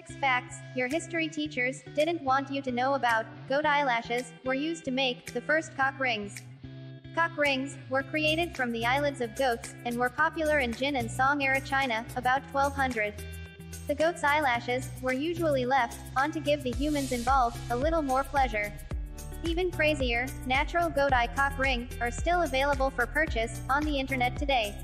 Six facts your history teachers didn't want you to know about goat eyelashes were used to make the first cock rings. Cock rings were created from the eyelids of goats and were popular in Jin and Song era China about 1200. The goat's eyelashes were usually left on to give the humans involved a little more pleasure. Even crazier, natural goat eye cock ring are still available for purchase on the internet today.